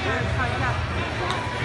看一下。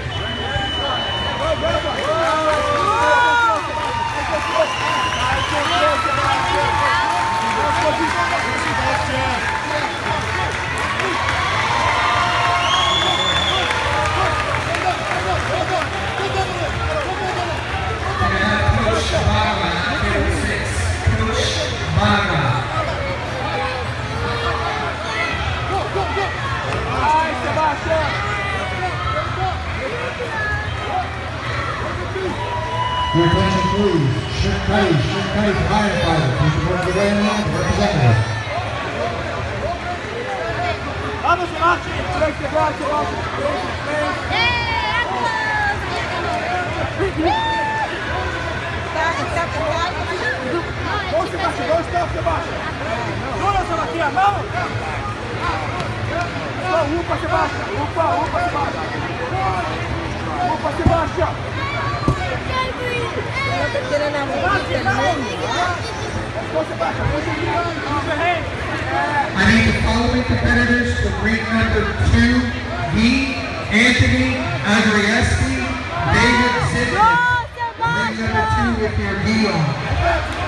County firefighter. Please report to the way now, the representative. Vamos, Sebastião! Três quebrados, Sebastião! Vamos, Sebastião! Vamos, Sebastião! Vamos, Sebastião! Vamos! Upa, Sebastião! Upa, upa, Sebastião! Upa, Sebastião! I need the following competitors for ring number 2B, Anthony Andrieski, David Sidney. Ring number 2 with your knee on.